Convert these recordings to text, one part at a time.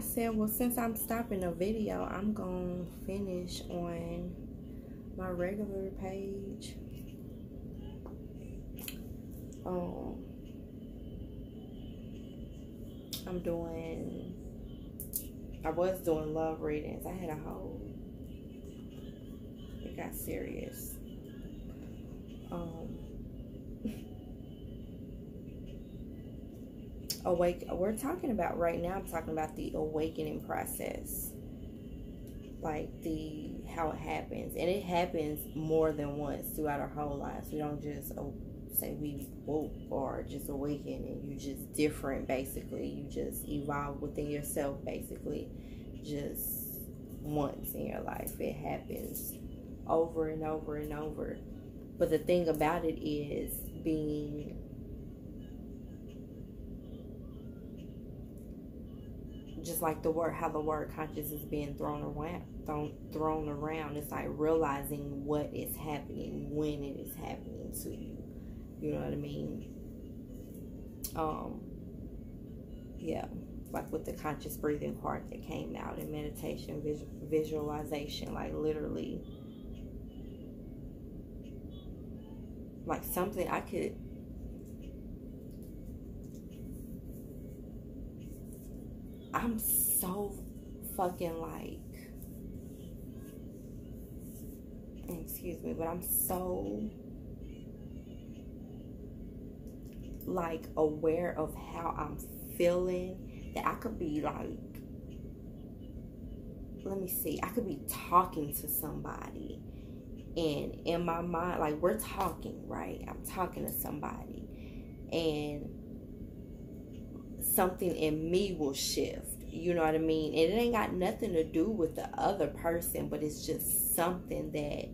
I said, well, since I'm stopping the video, I'm going to finish on my regular page. Um, I'm doing, I was doing love readings. I had a whole, it got serious. Um, awake we're talking about right now i'm talking about the awakening process. Like the how it happens and it happens more than once throughout our whole lives. We don't just oh, say we woke or just awaken and you just different basically. You just evolve within yourself basically just once in your life. It happens over and over and over. But the thing about it is being just like the word how the word conscious is being thrown around thrown, thrown around. It's like realizing what is happening when it is happening to you. You know what i mean? Um yeah like with the conscious breathing part that came out in meditation visual, visualization like literally like something i could I'm so fucking like, excuse me, but I'm so like aware of how I'm feeling that I could be like, let me see, I could be talking to somebody and in my mind, like we're talking, right? I'm talking to somebody and something in me will shift. You know what I mean? And it ain't got nothing to do with the other person, but it's just something that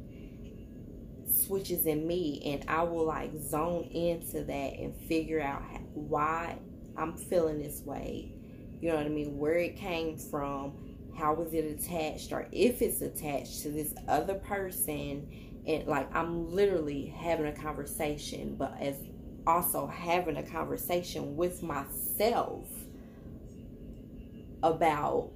switches in me and I will like zone into that and figure out why I'm feeling this way. You know what I mean? Where it came from, how was it attached or if it's attached to this other person and like I'm literally having a conversation but as also having a conversation with myself about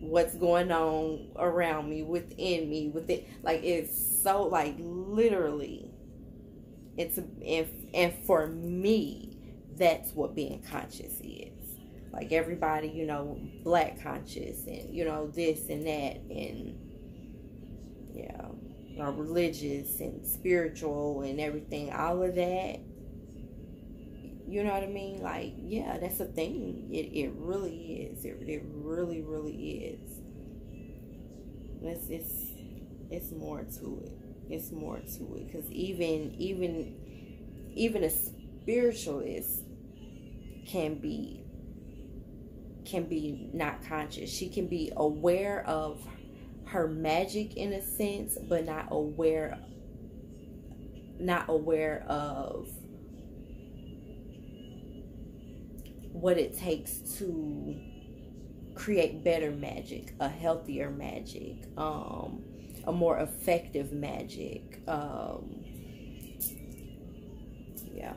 what's going on around me within me with it. Like it's so like literally it's and, and for me that's what being conscious is. Like everybody you know black conscious and you know this and that and yeah are religious and spiritual and everything, all of that. You know what I mean? Like, yeah, that's a thing. It, it really is. It, it really, really is. It's, it's, it's more to it. It's more to it. Because even, even, even a spiritualist can be can be not conscious. She can be aware of her magic in a sense, but not aware not aware of what it takes to create better magic, a healthier magic, um, a more effective magic. Um, yeah.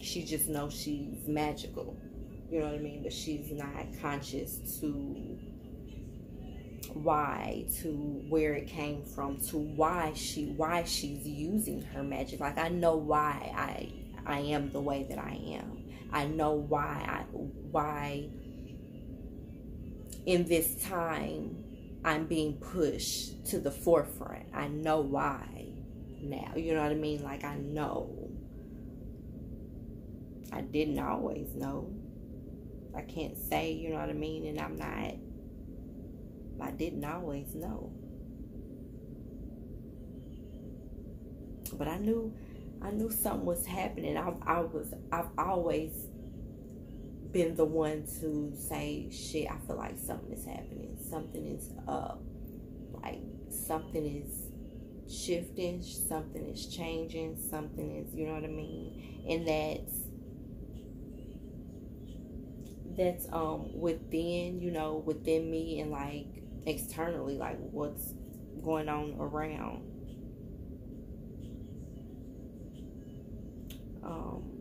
She just knows she's magical. You know what I mean? But she's not conscious to why to where it came from to why she why she's using her magic. Like i know why i i am the way that i am. I know why i why in this time i'm being pushed to the forefront. I know why now. You know what i mean? Like i know. I didn't always know I can't say, you know what I mean, and I'm not, I didn't always know. But I knew, I knew something was happening. I, I was, I've always been the one to say, shit, I feel like something is happening. Something is up. Like, something is shifting. Something is changing. Something is, you know what I mean? And that's, that's um within you know within me and like externally like what's going on around. Um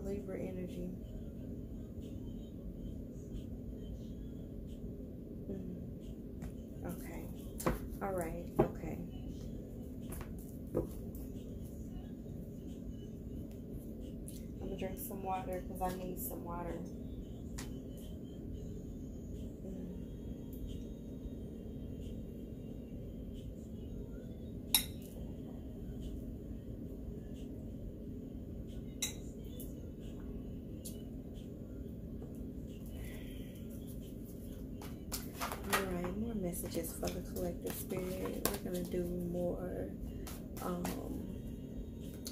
more energy. Mm. Okay. All right. Okay. I'm gonna drink some water because I need some water. Messages for the collective spirit. We're going to do more um,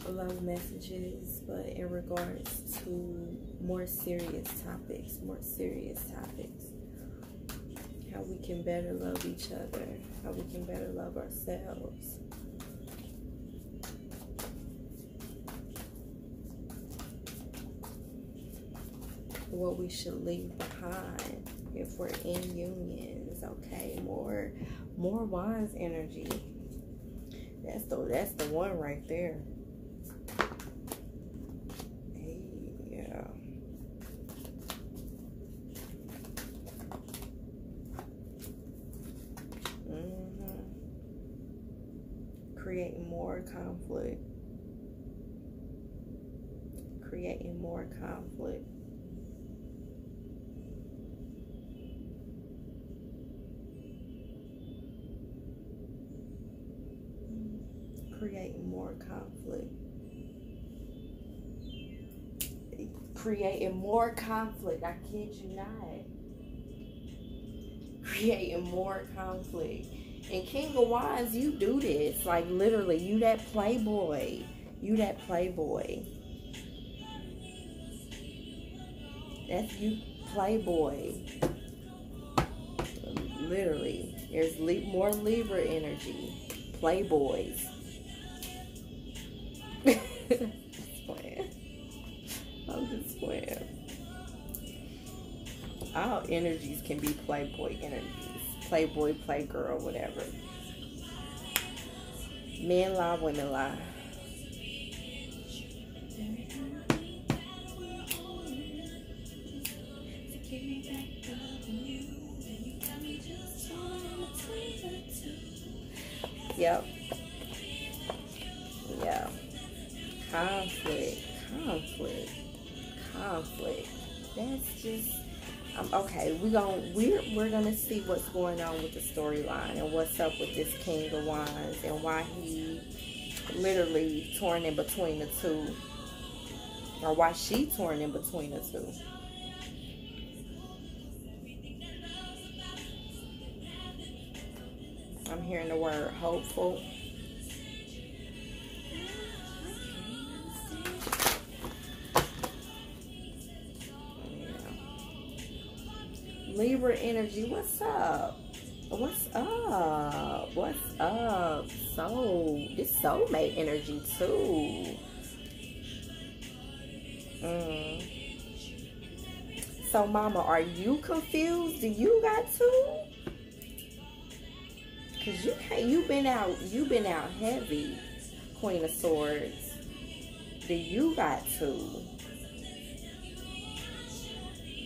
love messages, but in regards to more serious topics, more serious topics. How we can better love each other, how we can better love ourselves. What we should leave behind if we're in okay? More more wise energy. That's the that's the one right there. Yeah. Mm-hmm. Creating more conflict. Creating more conflict. More conflict. Creating more conflict. I kid you not. Creating more conflict. And King of Wands, you do this. Like literally, you that playboy. You that playboy. That's you playboy. Literally. There's more Libra energy. Playboys. I'm just playing. All energies can be playboy energies. Playboy, playgirl, whatever. Men lie, women lie. Okay. We going we're we're gonna see what's going on with the storyline and what's up with this King of Wands and why he literally torn in between the two, or why she torn in between the two. I'm hearing the word hopeful. Libra energy, what's up? What's up? What's up? Soul, this soulmate energy too. Mm. So, Mama, are you confused? Do you got two? Cause you you been out you been out heavy, Queen of Swords. Do you got two?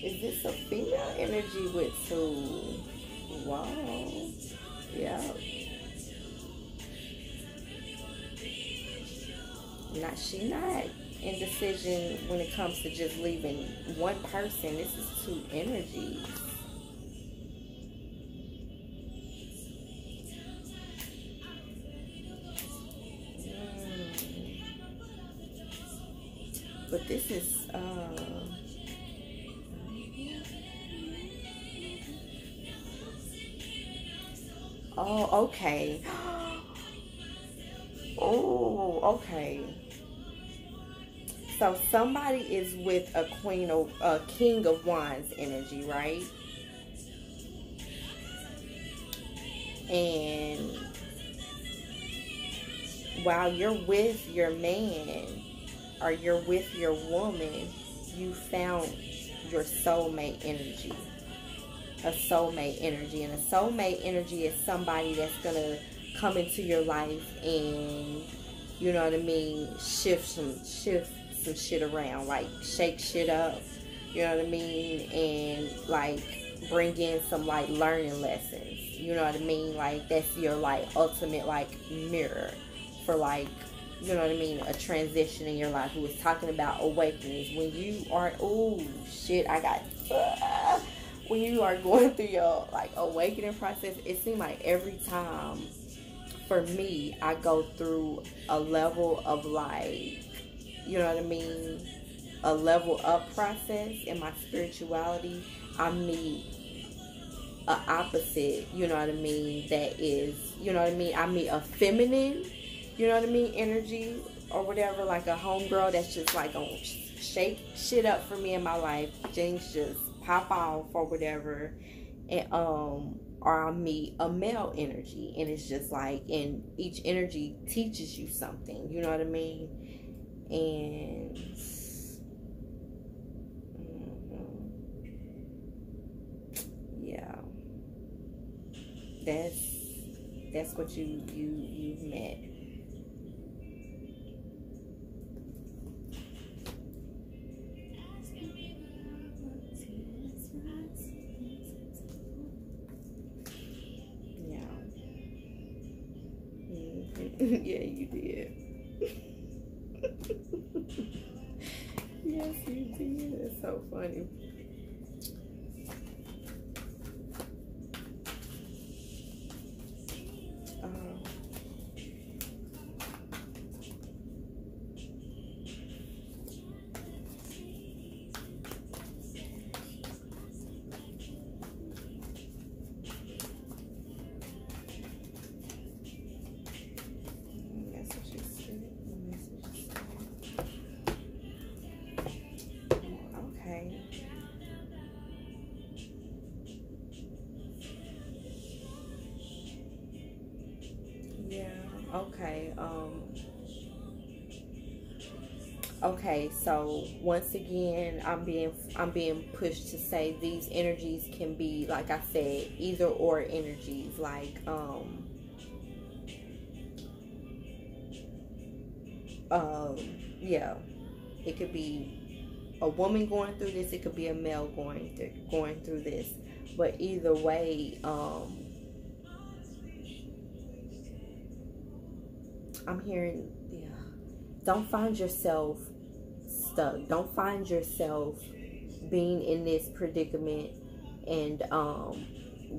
Is this a female energy with two? Wow. Yeah. Not she not indecision when it comes to just leaving one person. This is two energies. Okay. oh, okay. So somebody is with a queen of a king of wands energy, right? And while you're with your man or you're with your woman, you found your soulmate energy. A soulmate energy. And a soulmate energy is somebody that's going to come into your life and, you know what I mean, shift some, shift some shit around. Like, shake shit up. You know what I mean? And, like, bring in some, like, learning lessons. You know what I mean? Like, that's your, like, ultimate, like, mirror for, like, you know what I mean, a transition in your life. Who was talking about awakenings. When you are, oh shit, I got, uh, when you are going through your like awakening process, it seems like every time, for me, I go through a level of like, you know what I mean, a level up process in my spirituality. I meet a opposite, you know what I mean, that is, you know what I mean, I meet a feminine you know what I mean, energy or whatever, like a homegirl that's just like gonna shake shit up for me in my life. Things just pop off or whatever. And um or I'll meet a male energy and it's just like and each energy teaches you something, you know what I mean? And mm-hmm. yeah. That's that's what you you you've met yeah, you did. yes, you did. It's so funny. Okay. So once again, I'm being I'm being pushed to say these energies can be like I said, either or energies. Like um, um, yeah, it could be a woman going through this. It could be a male going through going through this. But either way, um, I'm hearing, yeah. Don't find yourself stuck. Don't find yourself being in this predicament and um,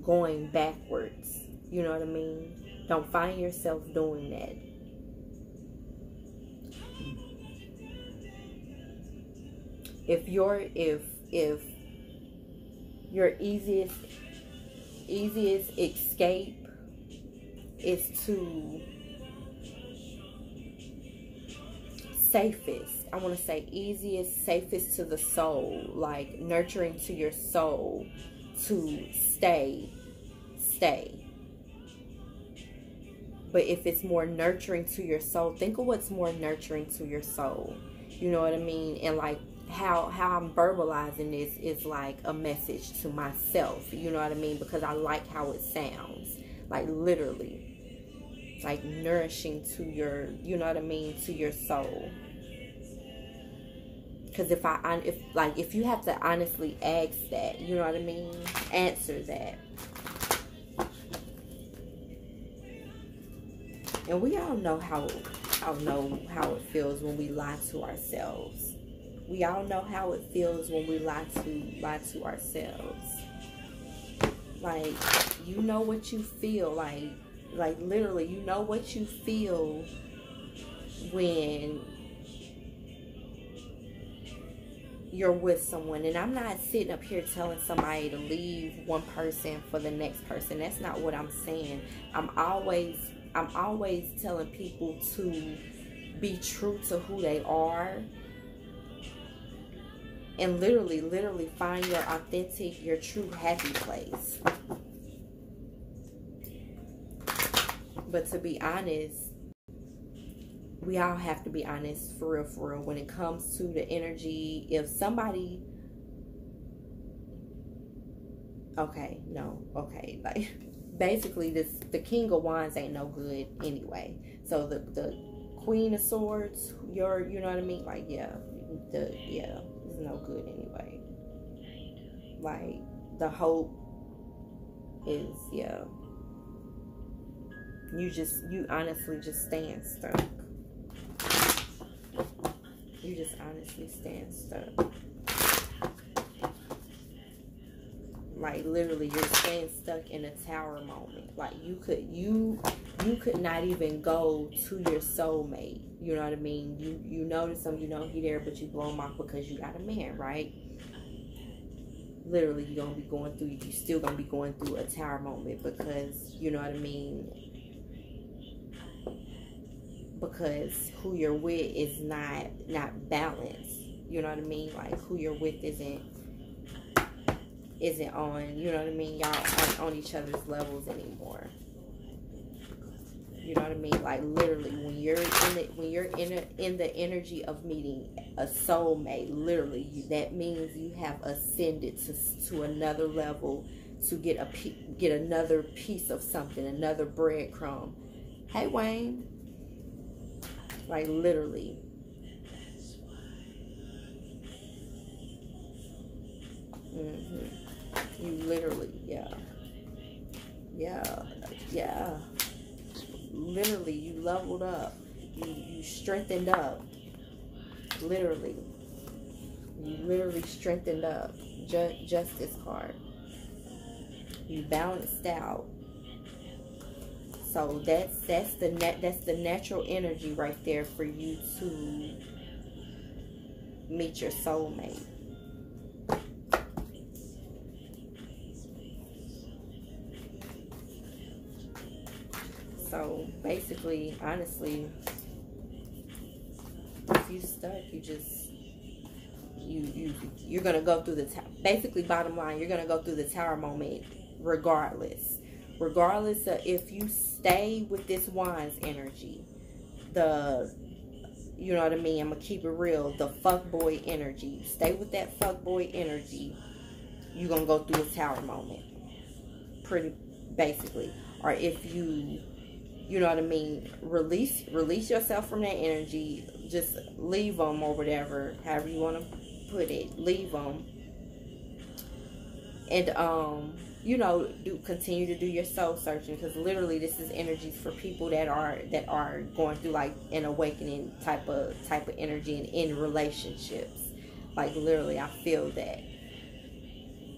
going backwards. You know what I mean? Don't find yourself doing that. If you're if if your easiest easiest escape is to safest, I want to say easiest, safest to the soul, like nurturing to your soul to stay, stay. But if it's more nurturing to your soul, think of what's more nurturing to your soul. You know what I mean? And like how how I'm verbalizing this is like a message to myself. You know what I mean? Because I like how it sounds. Like literally. Like nourishing to your, you know what I mean, to your soul because if I if like if you have to honestly ask that, you know what I mean, answer that. And we all know how I know how it feels when we lie to ourselves. We all know how it feels when we lie to lie to ourselves. Like you know what you feel like like literally you know what you feel when you're with someone and i'm not sitting up here telling somebody to leave one person for the next person. That's not what i'm saying. I'm always i'm always telling people to be true to who they are and literally literally find your authentic your true happy place. But to be honest we all have to be honest for real for real when it comes to the energy if somebody okay no okay like basically this the king of wands ain't no good anyway. So the the queen of swords your you know what i mean? Like yeah the yeah is no good anyway. Like the hope is yeah. You just you honestly just stand stuck you just honestly stand stuck. Like literally you're staying stuck in a tower moment. Like you could you you could not even go to your soulmate. You know what i mean? You you notice him you know he there but you blow him off because you got a man right? Literally you're gonna be going through you still gonna be going through a tower moment because you know what i mean because who you're with is not not balanced you know what i mean like who you're with isn't isn't on, you know what I mean? Y'all aren't on each other's levels anymore. You know what I mean? Like literally, when you're in it, when you're in a, in the energy of meeting a soulmate, literally, that means you have ascended to to another level to get a get another piece of something, another breadcrumb. Hey Wayne, like literally. Mm-hmm. You literally, yeah. Yeah, yeah. Literally, you leveled up. You, you strengthened up. Literally. You literally strengthened up. Ju justice card. You balanced out. So that's that's the net that's the natural energy right there for you to meet your soulmate. So basically, honestly, if you stuck, you just you you you're gonna go through the basically bottom line you're gonna go through the tower moment regardless regardless of if you stay with this wands energy the you know what i mean? I'm gonna keep it real. The fuck boy energy. Stay with that fuck boy energy you're gonna go through a tower moment. Pretty basically. Or if you you know what I mean, release release yourself from that energy. Just leave them or whatever, however you want to put it. Leave them, and um, you know, do continue to do your soul searching because literally this is energies for people that are that are going through like an awakening type of type of energy and in relationships. Like literally, I feel that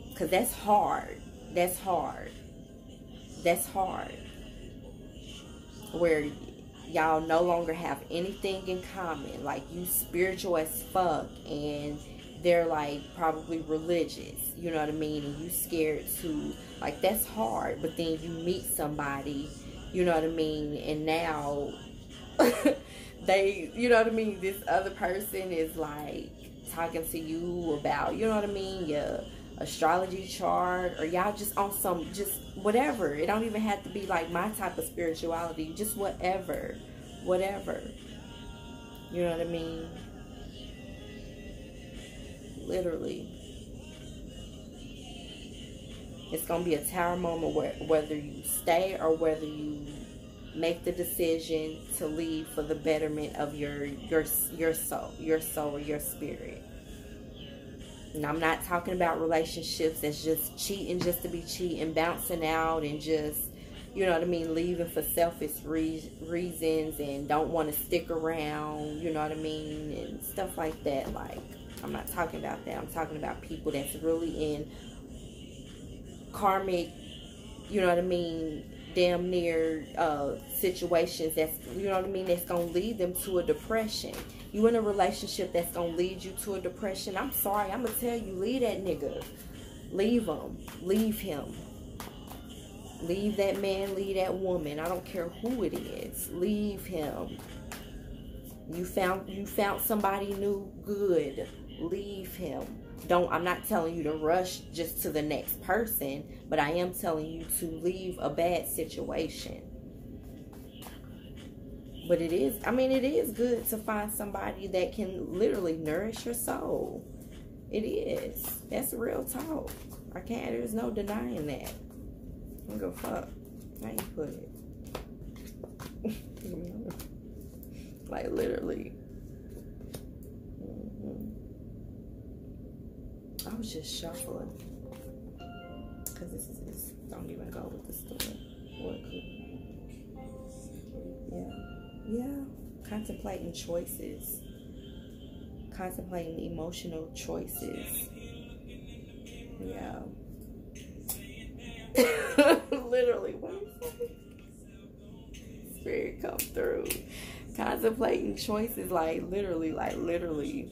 because that's hard. That's hard. That's hard where y'all no longer have anything in common. Like you spiritual as fuck and they're like probably religious, you know what I mean? And you scared to like that's hard. But then you meet somebody, you know what I mean, and now they you know what I mean, this other person is like talking to you about, you know what I mean, your astrology chart or y'all just on some just whatever. It don't even have to be like my type of spirituality just whatever whatever. You know what i mean? Literally it's gonna be a tower moment where whether you stay or whether you make the decision to leave for the betterment of your your your soul your soul or your spirit and I'm not talking about relationships that's just cheating just to be cheating, bouncing out, and just, you know what I mean, leaving for selfish re- reasons and don't want to stick around, you know what I mean, and stuff like that. Like, I'm not talking about that. I'm talking about people that's really in karmic, you know what I mean, damn near uh, situations that's, you know what I mean, that's going to lead them to a depression you in a relationship that's gonna lead you to a depression, I'm sorry, I'm gonna tell you, leave that nigga. Leave him. Leave him. Leave that man, leave that woman. I don't care who it is. Leave him. You found you found somebody new good. Leave him. Don't I'm not telling you to rush just to the next person, but I am telling you to leave a bad situation But it is, I mean, it is good to find somebody that can literally nourish your soul. It is. That's real talk. I can't, there's no denying that. I don't go fuck. How you put it? like literally. I was just shuffling. Because this is this don't even go with the story. What could Yeah. Yeah. Contemplating choices. Contemplating emotional choices. Yeah. Literally, Spirit come through. Contemplating choices, like literally, like literally.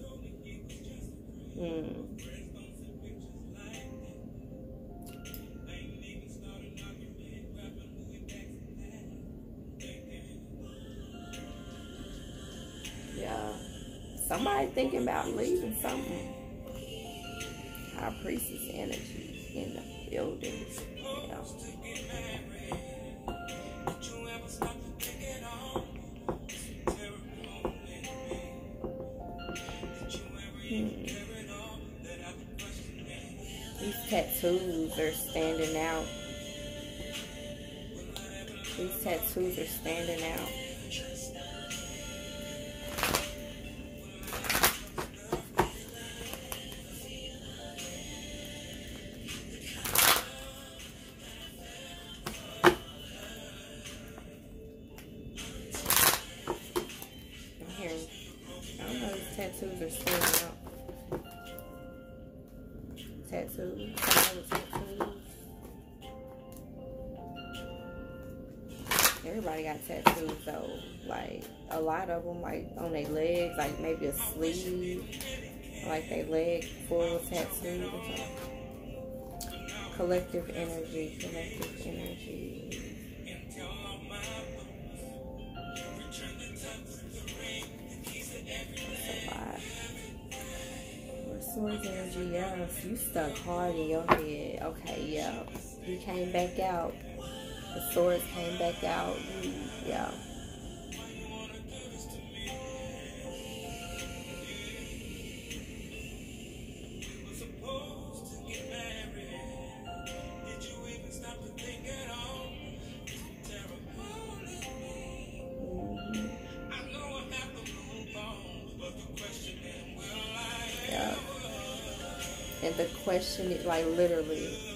Mm. Somebody thinking about leaving something. High priestess energy in the building. Yeah. Hmm. These tattoos are standing out. These tattoos are standing out. Of them, like on their legs, like maybe a sleeve, like their leg full of tattoos. Collective energy, collective energy. Swords energy, yes. You stuck hard in your head. Okay, yeah. You came back out. The swords came back out. You, yeah. And the question is like literally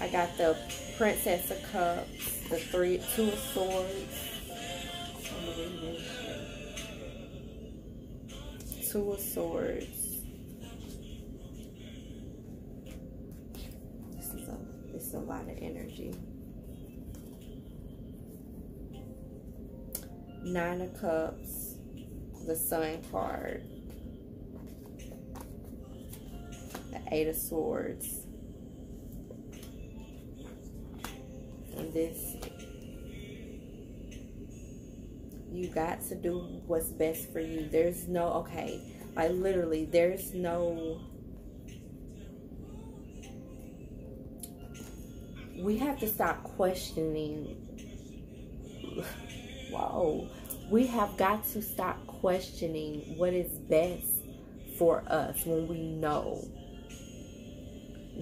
I got the Princess of Cups, the three, two of swords, two of swords. This is a, is a lot of energy. Nine of Cups, the Sun card, the Eight of Swords, and this, you got to do what's best for you. There's no, okay, like literally, there's no, we have to stop questioning. Whoa, we have got to stop questioning what is best for us when we know.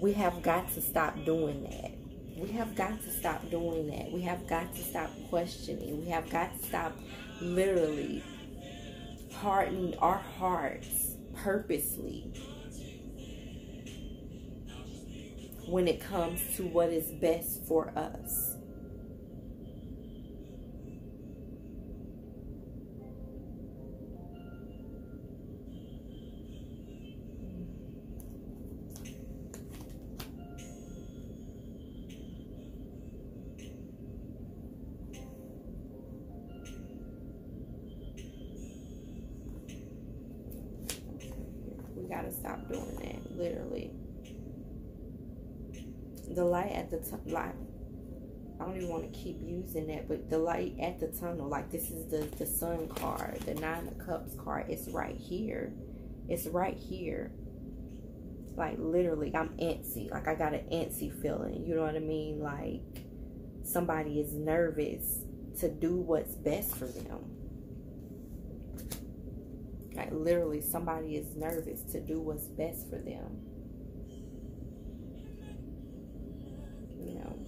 We have got to stop doing that. We have got to stop doing that. We have got to stop questioning. We have got to stop literally hardening our hearts purposely when it comes to what is best for us. Gotta stop doing that. Literally. The light at the top, light. I don't even want to keep using that, but the light at the tunnel, like this is the the sun card, the nine of cups card. It's right here. It's right here. like literally I'm antsy. Like I got an antsy feeling. You know what I mean? Like somebody is nervous to do what's best for them. Like literally somebody is nervous to do what's best for them. You know.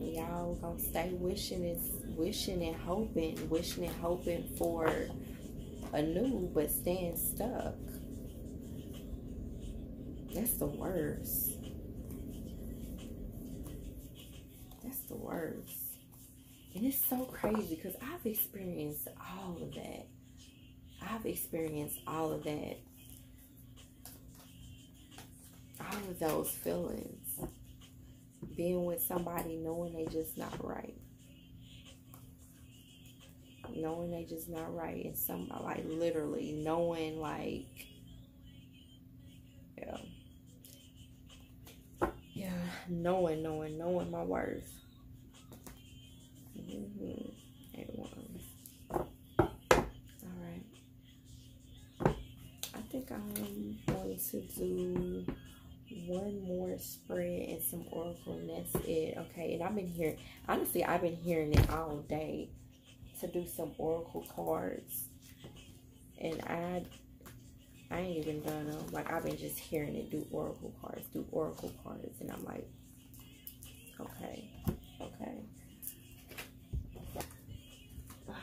y'all gonna stay wishing and wishing and hoping, wishing and hoping for a new, but staying stuck. That's the worst. That's the worst. And it's so crazy because I've experienced all of that. I've experienced all of that. All of those feelings being with somebody knowing they just not right. Knowing they just not right. And some like literally knowing like yeah. Yeah, knowing, knowing, knowing my worth. Mm-hmm. All right. I think I'm going to do one more spread and some oracle and that's it okay and i've been hearing honestly i've been hearing it all day to do some oracle cards and i i ain't even done them like i've been just hearing it do oracle cards do oracle cards and i'm like okay okay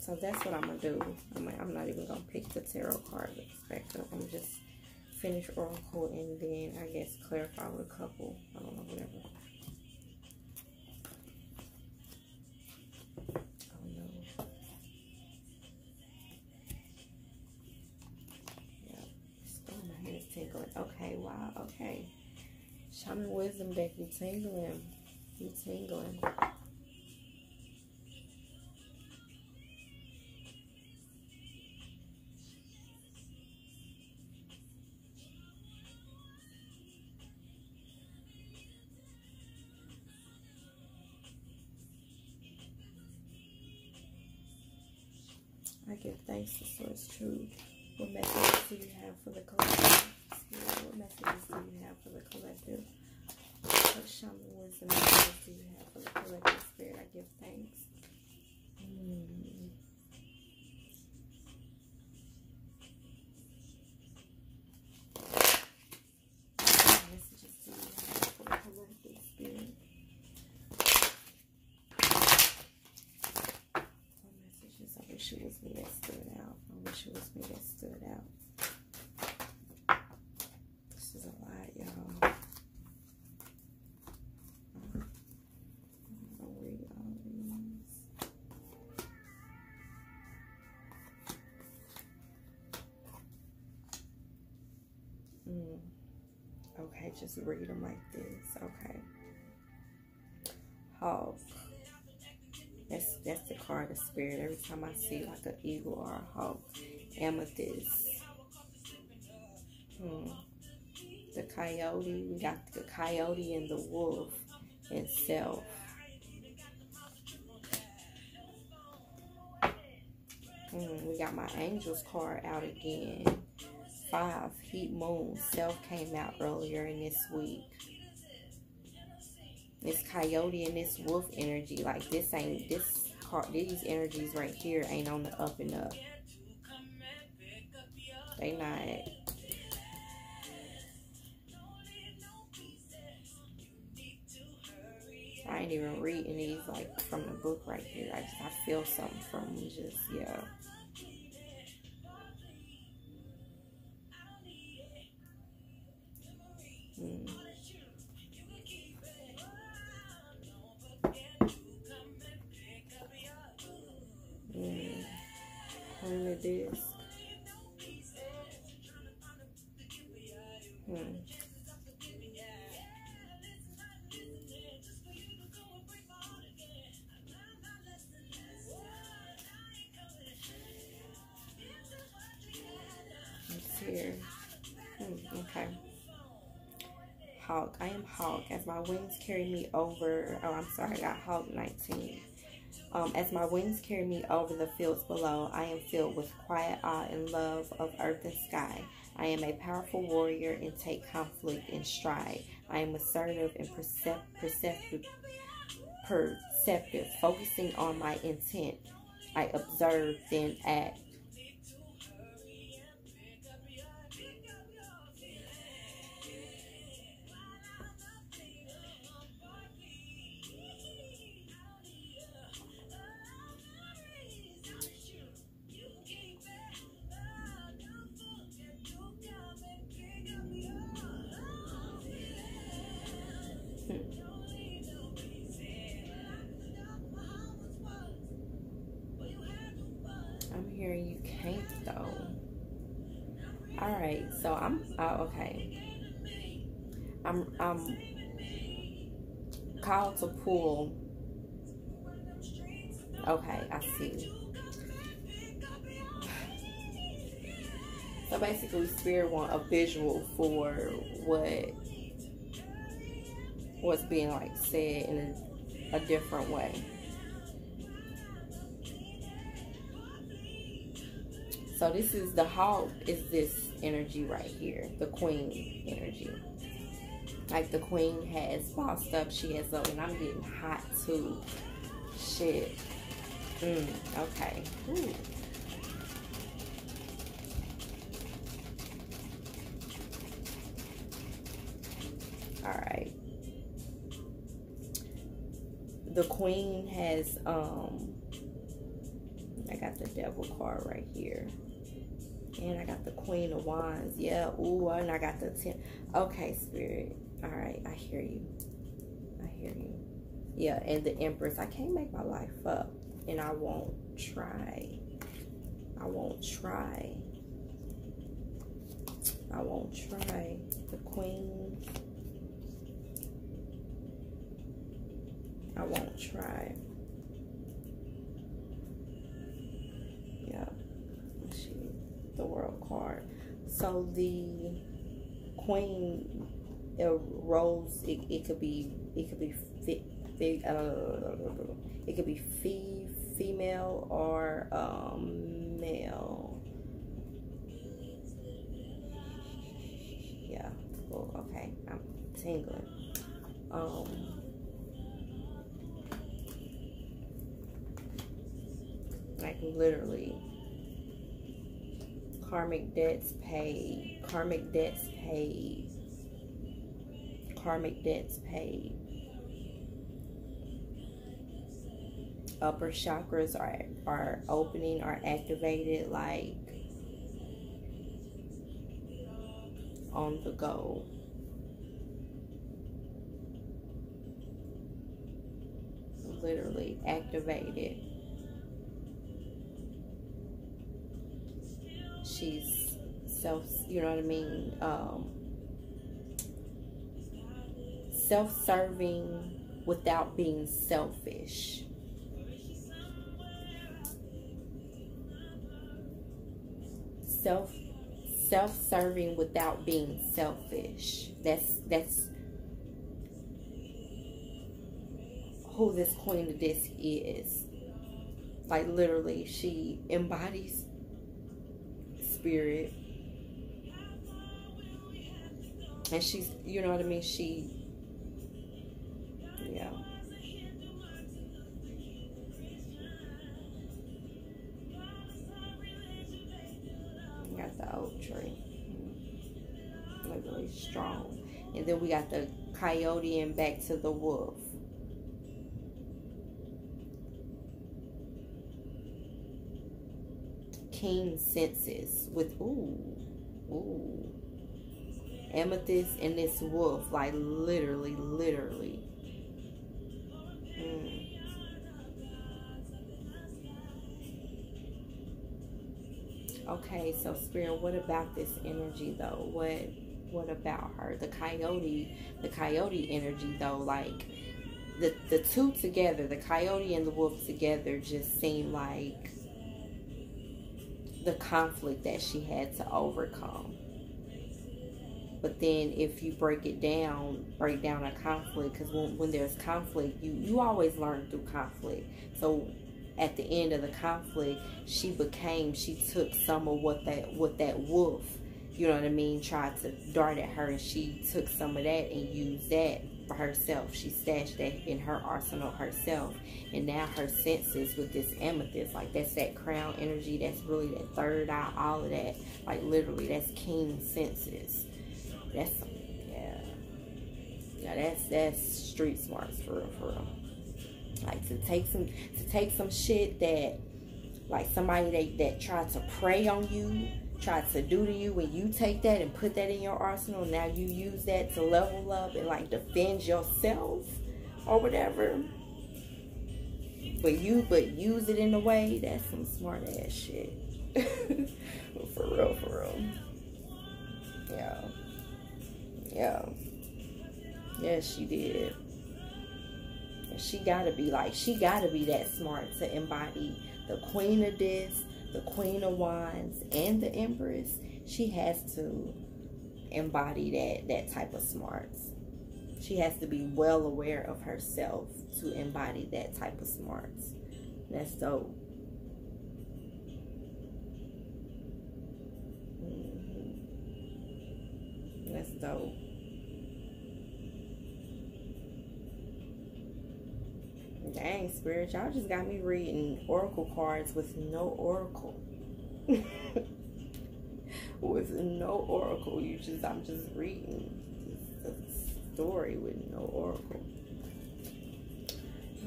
So that's what I'm to do. I'm, like, I'm not even to pick the tarot card back up. I'm just finish Oracle and then I guess clarify with a couple. I don't know, whatever. Wow, okay. Shaman Wisdom deck, you tingling. You tingling. I give thanks to Source Truth. What messages do you have for the collective? What messages do you have for the collective? What shaman wisdom do you have for the collective spirit? I give thanks. Mm. Okay, just read them like this. Okay. Hawk. That's that's the card of spirit. Every time I see like an eagle or a hawk, amethyst. Hmm. The coyote. We got the coyote and the wolf itself. Hmm. We got my angels card out again. Five. Heat moon. Self came out earlier in this week this coyote and this wolf energy. Like this ain't this card. These energies right here ain't on the up and up. They not. I ain't even reading these like from the book right here. I just I feel something from just yeah. Disc. Hmm. Here. Hmm, okay. Hawk. I am Hawk. As my wings carry me over. Oh, I'm sorry. I got Hawk 19. Um, as my wings carry me over the fields below, I am filled with quiet awe and love of earth and sky. I am a powerful warrior and take conflict in stride. I am assertive and percep- perceptive, perceptive, focusing on my intent. I observe, then act. You can't though. All right, so I'm oh, okay. I'm I'm called to pull. Okay, I see. So basically, spirit want a visual for what what's being like said in a, a different way. So this is the hawk is this energy right here, the queen energy. Like the queen has bossed up, she has up, and I'm getting hot too. Shit. Mm, okay. Ooh. All right. The queen has um I got the devil card right here. And I got the Queen of Wands. Yeah. Ooh, and I got the ten. Okay, Spirit. All right. I hear you. I hear you. Yeah. And the Empress. I can't make my life up. And I won't try. I won't try. I won't try. The Queen. I won't try. The world card. So the queen rose it, it could be it could be fit, fit uh, it could be fee, female or um, male. Yeah. Okay. I'm tingling. Um like literally karmic debts paid karmic debts paid karmic debts paid. Upper chakras are are opening are activated like on the go. Literally activated she's self you know what i mean um self-serving without being selfish. Self self-serving without being selfish. That's that's who this queen of disc is. Like literally she embodies spirit. And she's you know what i mean? She yeah. Got the oak tree. Like really strong. And then we got the coyote and back to the wolf keen senses with ooh, ooh, amethyst and this wolf, like literally, literally. Mm. Okay, so spirit, what about this energy though? What what about her? The coyote, the coyote energy though, like the the two together, the coyote and the wolf together just seem like the conflict that she had to overcome. But then if you break it down, break down a conflict, because when, when there's conflict, you, you always learn through conflict. So at the end of the conflict, she became, she took some of what that, what that wolf, you know what I mean, tried to dart at her. And she took some of that and used that for herself. She stashed that in her arsenal herself. And now her senses with this amethyst, like that's that crown energy, that's really that third eye, all of that. Like literally, that's king senses. That's yeah. Yeah, that's that's street smarts for real, for real. Like to take some to take some shit that like somebody that, that tried to prey on you tried to do to you when you take that and put that in your arsenal now you use that to level up and like defend yourself or whatever. But you but use it in a way that's some smart ass shit. For real for real. Yeah. Yeah. Yes she did. She gotta be like she gotta be that smart to embody the queen of disc the Queen of Wands, and the Empress, she has to embody that that type of smarts. She has to be well aware of herself to embody that type of smarts. That's dope. Mm-hmm. That's dope. Dang, Spirit, y'all just got me reading oracle cards with no oracle. with no oracle. You just, I'm just reading a story with no oracle.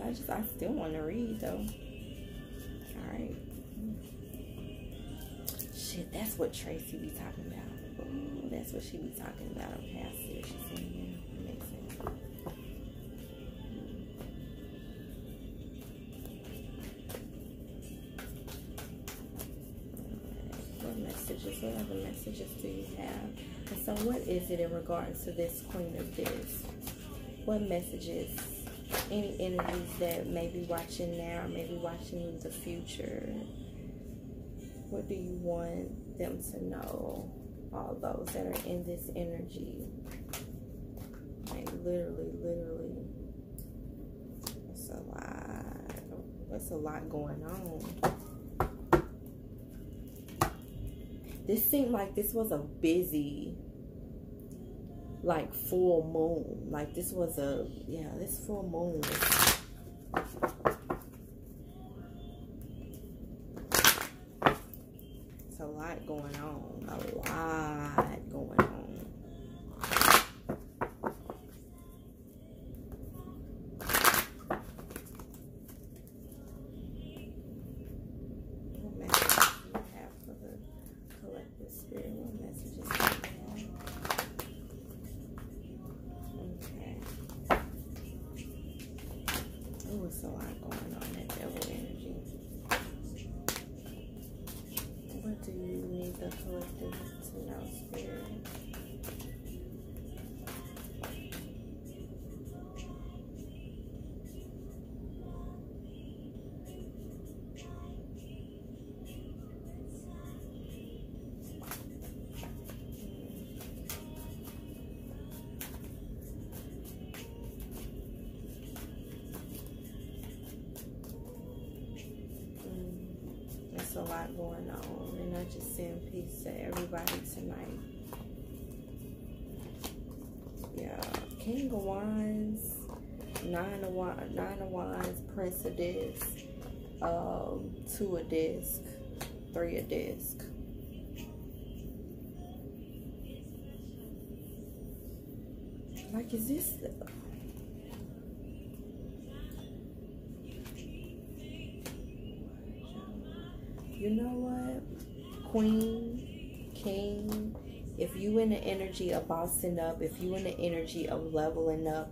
I just, I still want to read though. Alright. Shit, that's what Tracy be talking about. Ooh, that's what she be talking about. She's saying, messages do you have? And so, what is it in regards to this Queen of disc? What messages? Any energies that may be watching now, maybe watching in the future? What do you want them to know? All those that are in this energy. Like, literally, literally. It's a lot. That's a lot going on. This seemed like this was a busy like full moon. Like this was a yeah this full moon. It's a lot going on. A lot a I just send peace to everybody tonight. Yeah, King of Wands, Nine of Wands, Nine of Wands, Prince of Disc, um, Two of Disc, Three of Disc. Like, is this Queen, King, if you in the energy of bossing up, if you in the energy of leveling up,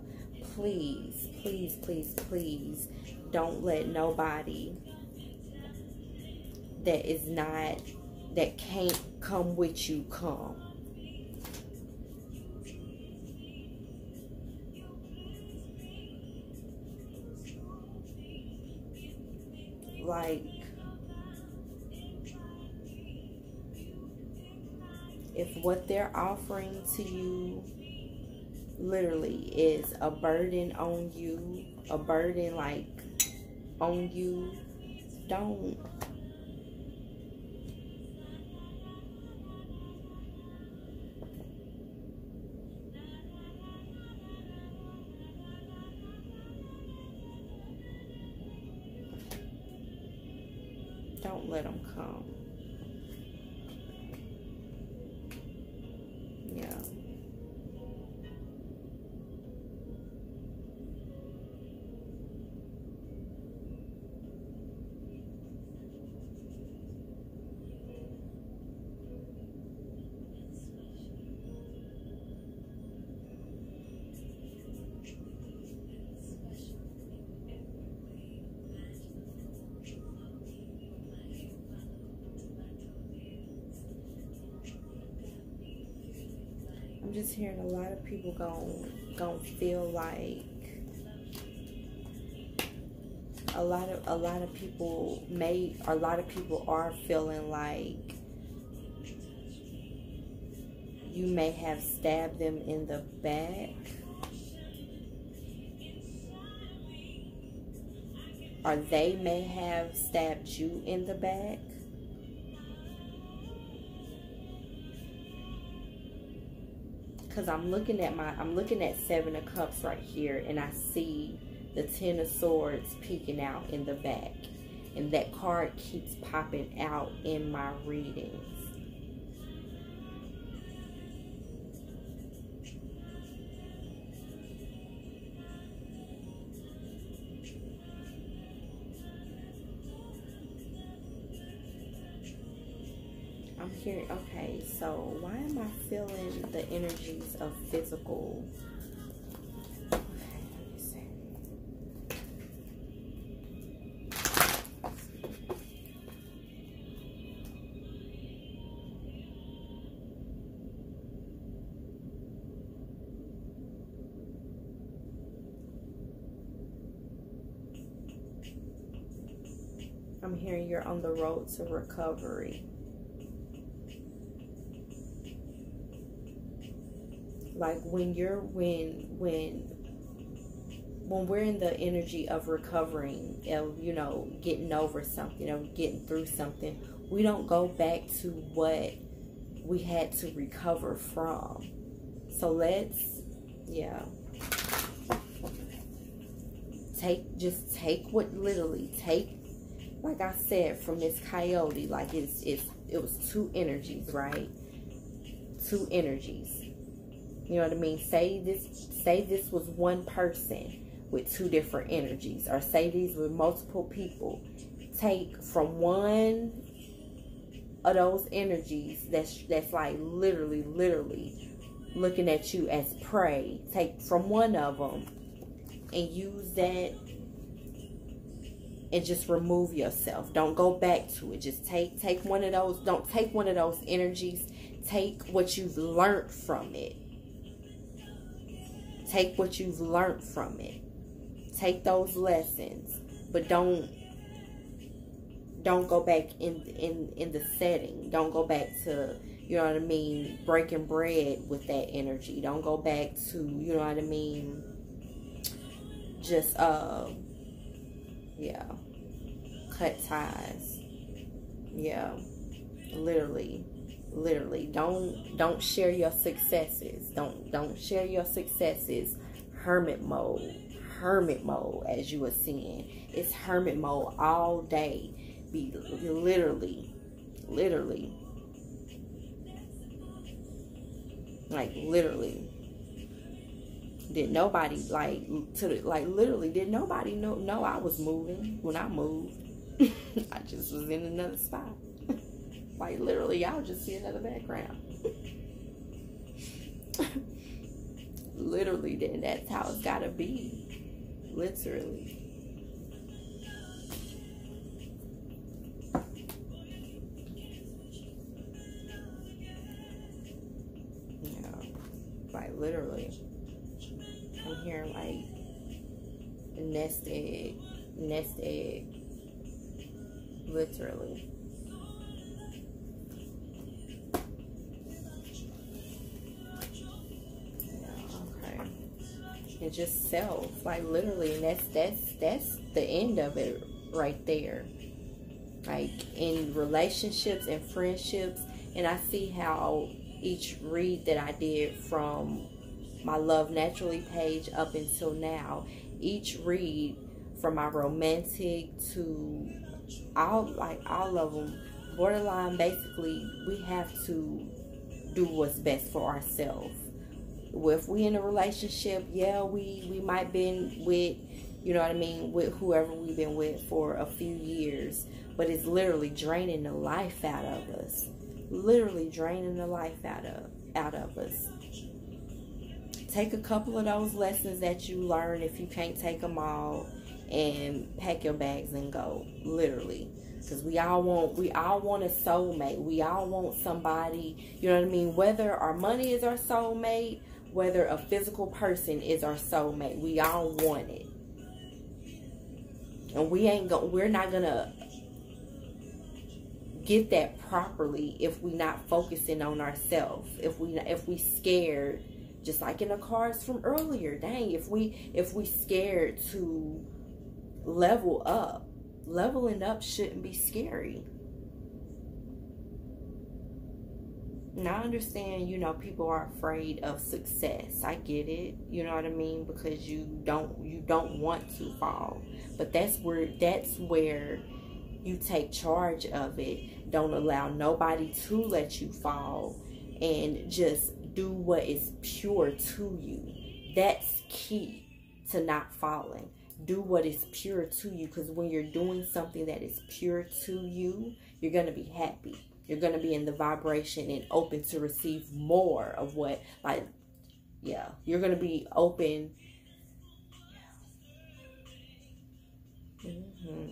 please, please, please, please don't let nobody that is not, that can't come with you come. Like, what they're offering to you literally is a burden on you, a burden like on you, don't don't let them come. Just hearing a lot of people going going feel like a lot of a lot of people may a lot of people are feeling like you may have stabbed them in the back. Or they may have stabbed you in the back because I'm looking at my I'm looking at seven of cups right here and I see the ten of swords peeking out in the back. And that card keeps popping out in my readings. I'm here okay so why am i feeling the energies of physical I'm hearing you're on the road to recovery. Like when you're when when when we're in the energy of recovering of you know getting over something or getting through something we don't go back to what we had to recover from. So let's yeah. Take just take what literally take like i said from this coyote like it's it's it was two energies right? Two energies you know what I mean? Say this say this was one person with two different energies or say these were multiple people. Take from one of those energies that's that's like literally literally looking at you as prey. Take from one of them and use that and just remove yourself. Don't go back to it. Just take take one of those. Don't take one of those energies. Take what you've learned from it Take what you've learned from it. Take those lessons, but don't don't go back in in in the setting. Don't go back to you know what I mean, breaking bread with that energy. Don't go back to you know what I mean. Just uh, yeah, cut ties. Yeah, literally literally don't don't share your successes. Don't don't share your successes hermit mode hermit mode as you were seeing it's hermit mode all day. Be literally literally. Like literally. Did nobody like to like literally did nobody know know I was moving when I moved? I just was in another spot like literally, y'all just see another background. literally, then that's how it's gotta be. Literally. Yeah, like literally. I'm hearing like nest egg, nest egg. Literally. Just self. Like literally and that's that's that's the end of it right there. Like in relationships and friendships and i see how each read that i did from my love naturally page up until now each read from my romantic to all like all of them borderline basically we have to do what's best for ourselves if we in a relationship yeah we we might been with you know what i mean with whoever we've been with for a few years but it's literally draining the life out of us. Literally draining the life out of out of us. Take a couple of those lessons that you learn if you can't take them all and pack your bags and go literally. Because we all want we all want a soulmate. We all want somebody you know what i mean whether our money is our soulmate whether a physical person is our soulmate we all want it and we ain't going we're not gonna get that properly if we not focusing on ourselves if we if we scared just like in the cards from earlier dang if we if we scared to level up. Leveling up shouldn't be scary. Now I understand, you know, people are afraid of success. I get it. You know what I mean? Because you don't you don't want to fall. But that's where that's where you take charge of it. Don't allow nobody to let you fall and just do what is pure to you. That's key to not falling do what is pure to you because when you're doing something that is pure to you, you're going to be happy. You're going to be in the vibration and open to receive more of what, like, yeah, you're going to be open. Mm-hmm.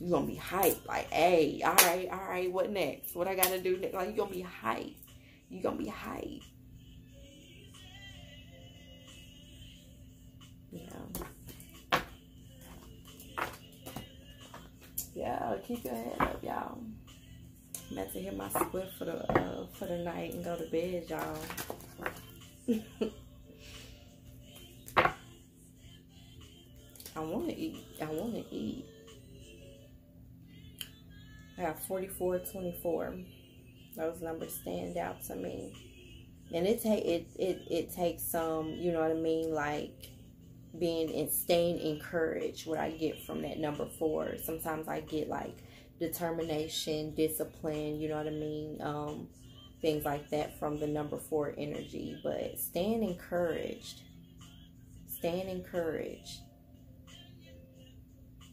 You're going to be hyped. Like, hey, all right, all right, what next? What I got to do next? Like, you're going to be hyped. You're going to be hyped. Yeah. Yeah, keep your head up, y'all. About to hit my split for the uh, for the night and go to bed, y'all. I want to eat. I want to eat. I have 44, 24. Those numbers stand out to me. And it take it, it it takes some, you know what I mean, like being and staying encouraged what i get from that number four sometimes i get like determination discipline you know what i mean? Um things like that from the number four energy. But staying encouraged. Staying encouraged.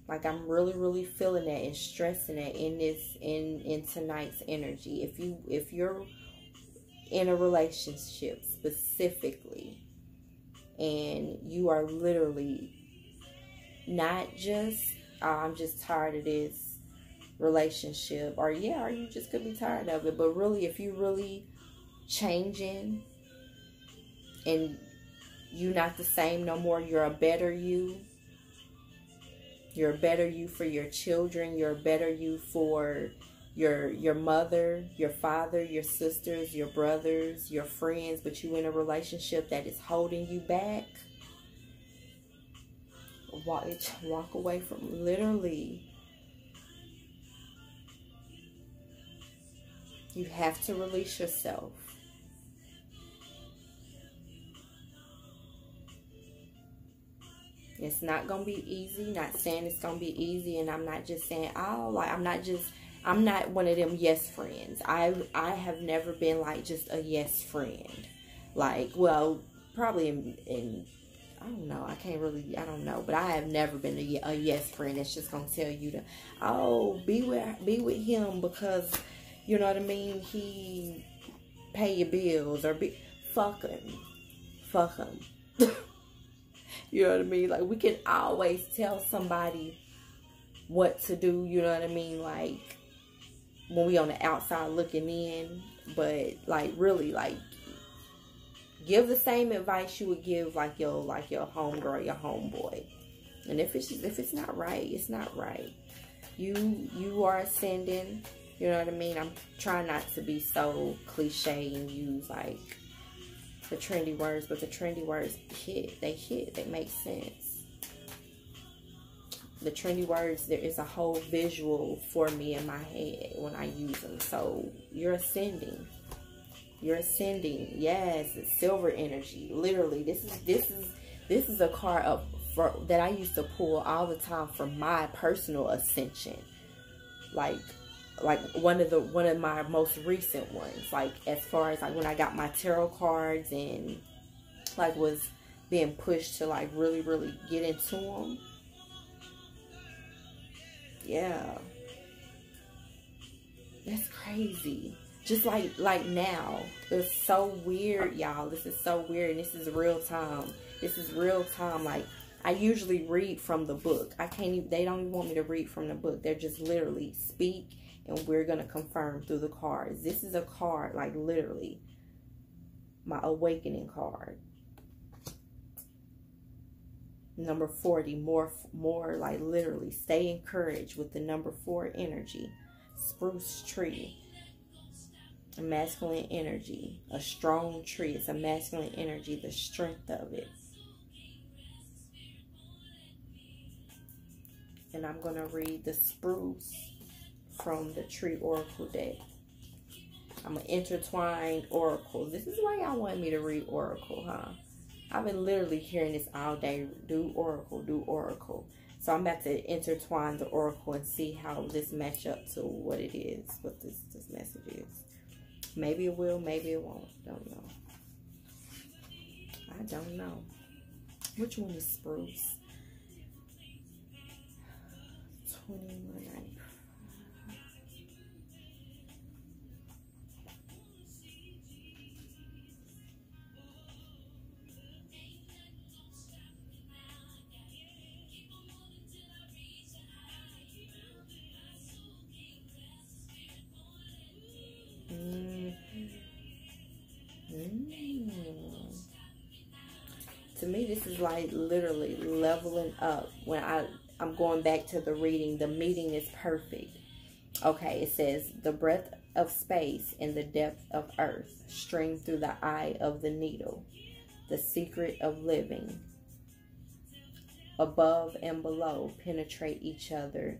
Like i'm really really feeling that and stressing it in this in in tonight's energy. If you if you're in a relationship specifically and you are literally not just oh, I'm just tired of this relationship or yeah or you just could be tired of it. But really if you really changing and you not the same no more you're a better you. You're a better you for your children. You're a better you for your your mother, your father, your sisters, your brothers, your friends, but you in a relationship that is holding you back, walk walk away from literally you have to release yourself. It's not gonna be easy. Not saying it's gonna be easy, and I'm not just saying oh, like I'm not just I'm not one of them yes friends. I I have never been like just a yes friend. Like, well, probably in, in I don't know. I can't really. I don't know. But I have never been a, a yes friend that's just gonna tell you to, oh, be with be with him because, you know what I mean. He pay your bills or be fuck him, fuck him. you know what I mean? Like we can always tell somebody what to do. You know what I mean? Like when we on the outside looking in, but like really like give the same advice you would give like your like your homegirl, your homeboy. And if it's if it's not right, it's not right. You you are ascending. You know what I mean? I'm trying not to be so cliche and use like the trendy words, but the trendy words hit. They hit. They make sense. The trendy words, there is a whole visual for me in my head when I use them. So you're ascending. You're ascending. Yes, it's silver energy. Literally, this is this is this is a card of for that I used to pull all the time for my personal ascension. Like like one of the one of my most recent ones. Like as far as like when I got my tarot cards and like was being pushed to like really really get into them. Yeah. That's crazy. Just like like now. It's so weird, y'all. This is so weird. This is real time. This is real time. Like I usually read from the book. I can't even, they don't even want me to read from the book. They're just literally speak and we're going to confirm through the cards. This is a card, like literally, my awakening card. Number 40, more, more like literally, stay encouraged with the number four energy. Spruce tree, a masculine energy, a strong tree. It's a masculine energy, the strength of it. And I'm going to read the spruce from the tree oracle deck. I'm an intertwined oracle. This is why y'all want me to read oracle, huh? I've been literally hearing this all day. Do oracle, do oracle. So I'm about to intertwine the oracle and see how this match up to what it is, what this, this message is. Maybe it will, maybe it won't. Don't know. I don't know. Which one is spruce? 21 to me this is like literally leveling up when i i'm going back to the reading. The meeting is perfect. Okay it says the breadth of space and the depth of earth stream through the eye of the needle. The secret of living above and below penetrate each other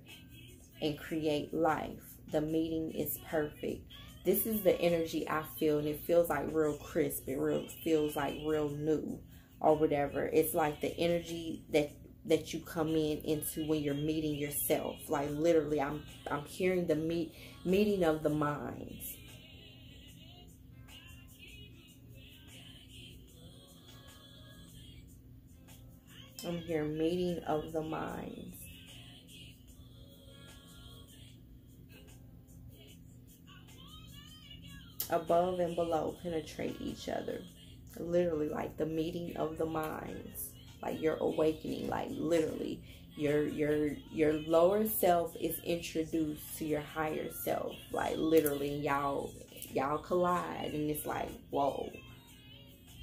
and create life. The meeting is perfect. This is the energy I feel, and it feels like real crisp. It real feels like real new or whatever. It's like the energy that that you come in into when you're meeting yourself. Like literally, I'm I'm hearing the meet meeting of the minds. I'm hearing meeting of the minds. Above and below penetrate each other literally like the meeting of the minds like your awakening like literally your your your lower self is introduced to your higher self like literally y'all y'all collide and it's like whoa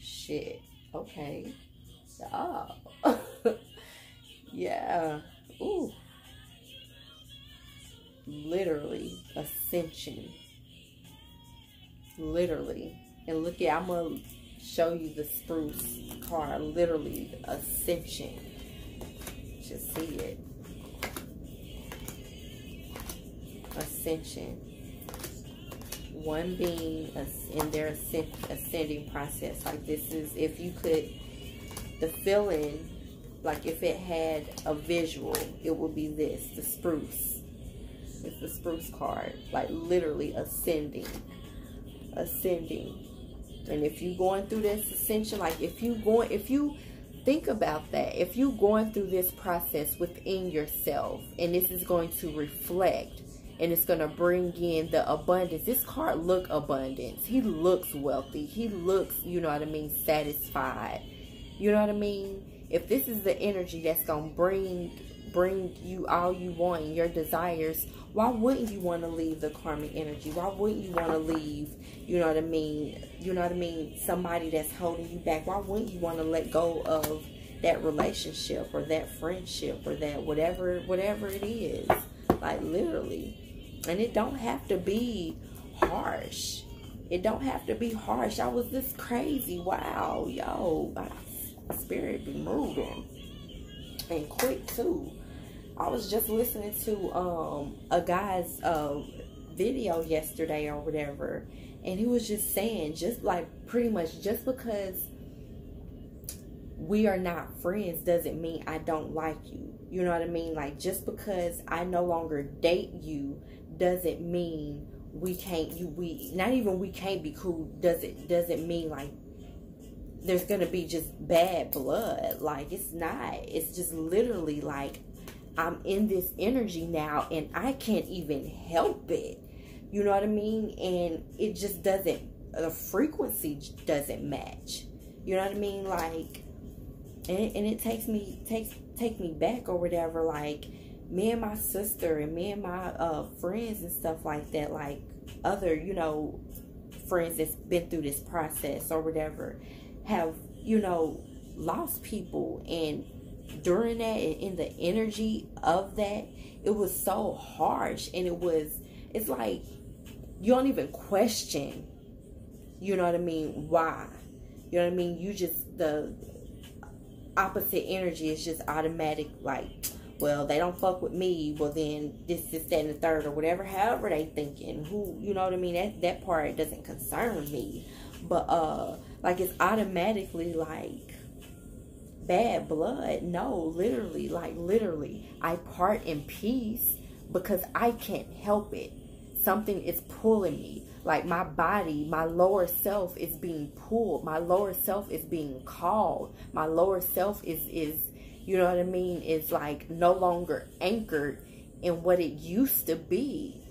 shit okay oh yeah ooh literally ascension literally and look at i'm gonna show you the spruce car, literally ascension. Just see it. Ascension. One being in their ascending process. Like this is, if you could, the feeling, like if it had a visual, it would be this, the spruce. It's the spruce card. Like literally ascending. Ascending and if you're going through this ascension, like if you going, if you think about that, if you're going through this process within yourself, and this is going to reflect, and it's going to bring in the abundance. This card look abundance. He looks wealthy. He looks, you know what I mean, satisfied. You know what I mean? If this is the energy that's going to bring bring you all you want and your desires, why wouldn't you want to leave the karmic energy? Why wouldn't you want to leave, you know what I mean? You know what I mean? Somebody that's holding you back. Why wouldn't you want to let go of that relationship or that friendship or that whatever whatever it is? Like literally. And it don't have to be harsh. It don't have to be harsh. I was this crazy. Wow, yo, my spirit be moving and quick too. I was just listening to um a guy's uh video yesterday or whatever, and he was just saying, just like pretty much, just because we are not friends doesn't mean I don't like you. You know what I mean? Like just because I no longer date you doesn't mean we can't you we not even we can't be cool doesn't doesn't mean like there's gonna be just bad blood. Like it's not. It's just literally like I'm in this energy now and I can't even help it. You know what I mean? And it just doesn't the frequency doesn't match. You know what I mean? Like and it, and it takes me takes take me back or whatever like me and my sister and me and my uh friends and stuff like that like other you know friends that's been through this process or whatever have you know lost people and during that and in the energy of that it was so harsh and it was it's like you don't even question you know what i mean why. You know what i mean? You just the opposite energy is just automatic like well they don't fuck with me well then this this that and the third or whatever however they thinking who you know what i mean? That that part doesn't concern me. But uh like it's automatically like bad blood no literally like literally i part in peace because i can't help it something is pulling me like my body, my lower self is being pulled. My lower self is being called. My lower self is is you know what I mean? Is like no longer anchored in what it used to be.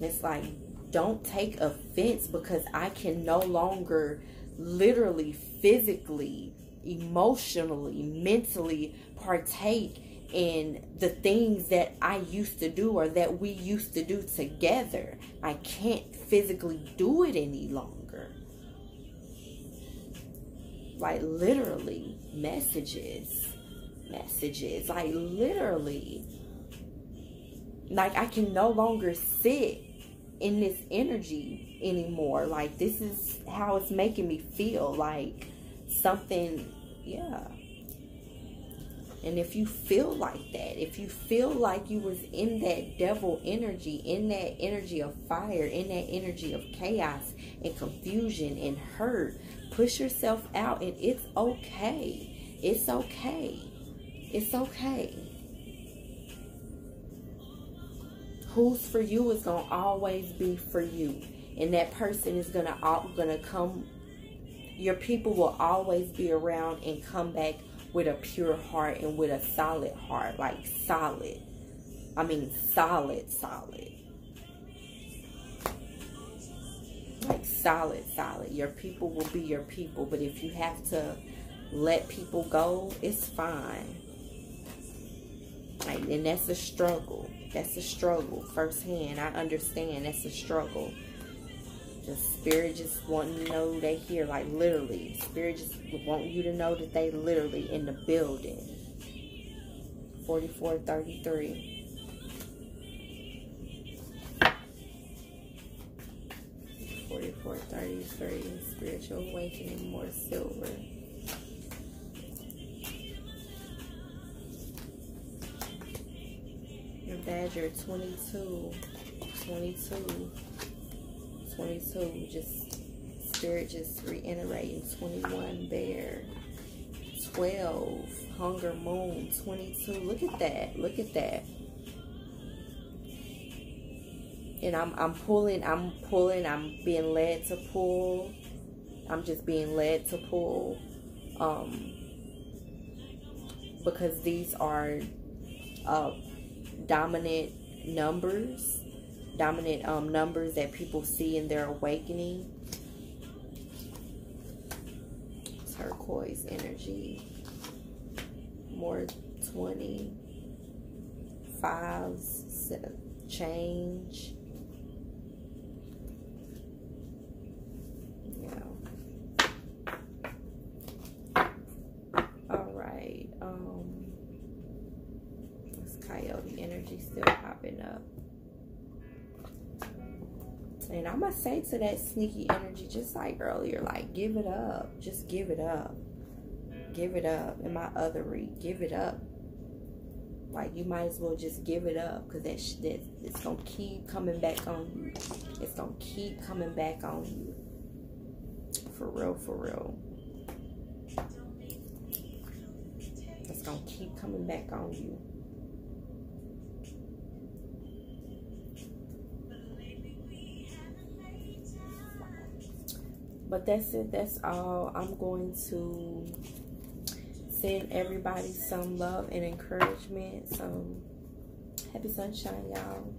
It's like don't take offense because I can no longer literally, physically, emotionally, mentally partake in the things that I used to do or that we used to do together. I can't physically do it any longer. Like literally messages, messages, like literally. Like I can no longer sit in this energy anymore. Like this is how it's making me feel like something, yeah and if you feel like that, if you feel like you was in that devil energy, in that energy of fire, in that energy of chaos and confusion and hurt, push yourself out and it's okay. It's okay. It's okay. Who's for you is going to always be for you. And that person is going to to come your people will always be around and come back with a pure heart and with a solid heart, like solid. I mean, solid, solid. Like solid, solid. Your people will be your people, but if you have to let people go, it's fine. Like, and that's a struggle. That's a struggle firsthand. I understand that's a struggle. The spirit just wanting to know they here, like literally. Spirit just want you to know that they literally in the building. 4433. Forty-four thirty-three. Spiritual awakening, more silver. Badger, 22. 22. 22 just spirit just reiterating 21 bear 12 hunger moon. 22 look at that. Look at that. And I'm, I'm pulling I'm pulling. I'm being led to pull. I'm just being led to pull. Um because these are uh dominant numbers dominant um, numbers that people see in their awakening. Turquoise energy. More 20. Fives. Change. Yeah. All right. Um, this still popping up. And I'm going to say to that sneaky energy, just like earlier, like, give it up. Just give it up. Give it up. In my other read, give it up. Like, you might as well just give it up because that, that, it's going to keep coming back on you. It's going to keep coming back on you. For real, for real. It's going to keep coming back on you. But that's it. That's all. I'm going to send everybody some love and encouragement. Some happy sunshine, y'all.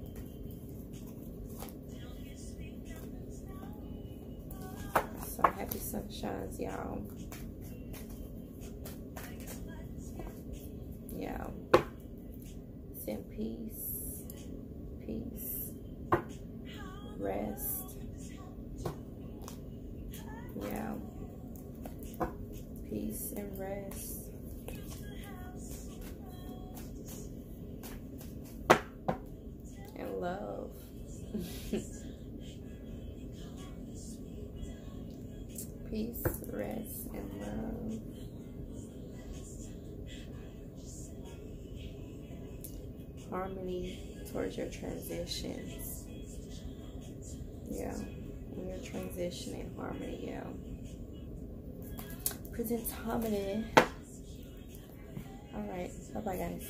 Some happy sunshines, y'all. Yeah. Send peace, peace, rest transitions. Yeah when you're transitioning harmony, yeah. Present harmony. Alright, bye bye guys.